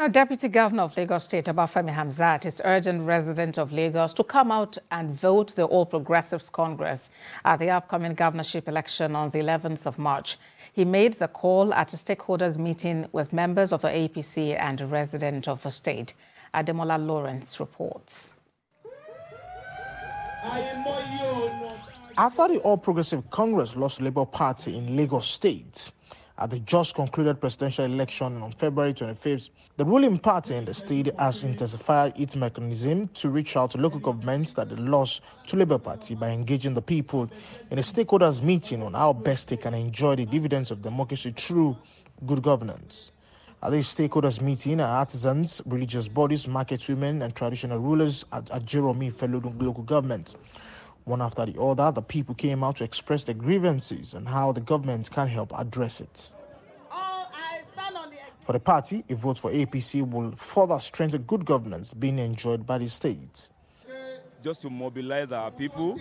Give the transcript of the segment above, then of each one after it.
Now, Deputy Governor of Lagos State, Obafemi Hamzat, is urging residents of Lagos to come out and vote the All Progressives Congress at the upcoming governorship election on the 11th of March. He made the call at a stakeholders meeting with members of the APC and residents of the state. Ademola Lawrence reports. After the All Progressive Congress lost Labour Party in Lagos State, at the just concluded presidential election on February 25th, the ruling party in the state has intensified its mechanism to reach out to local governments that they lost to Labour Party by engaging the people in a stakeholders meeting on how best they can enjoy the dividends of democracy through good governance. At this stakeholders meeting, artisans, religious bodies, market women, and traditional rulers at, at Ajeromi-Ifelodun local government. One after the other, the people came out to express their grievances and how the government can help address it. For the party, a vote for APC will further strengthen good governance being enjoyed by the state. Just to mobilize our people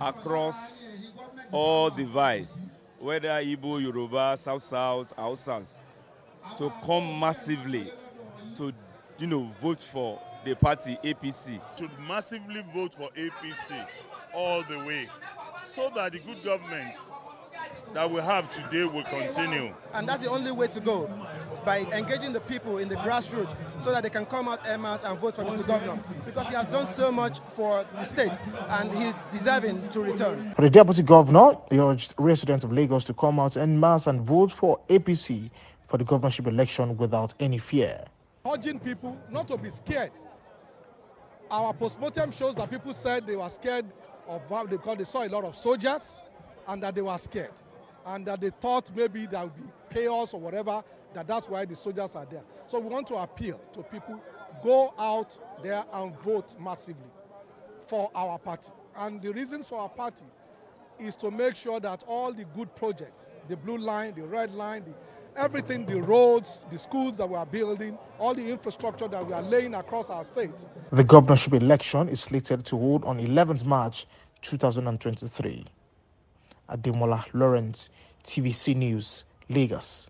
across all divides, whether Igbo, Yoruba, South South, Hausas, to come massively to, you know, vote for the party APC. Should massively vote for APC all the way so that the good government that we have today will continue. And that's the only way to go by engaging the people in the grassroots so that they can come out en masse and vote for Mr. Governor because he has done so much for the state and he's deserving to return. For the Deputy Governor, he urged residents of Lagos to come out en masse and vote for APC for the governorship election without any fear. Urging people not to be scared. Our postmortem shows that people said they were scared of call they saw a lot of soldiers and that they were scared and that they thought maybe there would be chaos or whatever that that's why the soldiers are there. So we want to appeal to people go out there and vote massively for our party. And the reasons for our party is to make sure that all the good projects the blue line the red line the everything, the roads, the schools that we are building, all the infrastructure that we are laying across our state. The governorship election is slated to hold on 11th March 2023. Ademola Lawrence, TVC News, Lagos.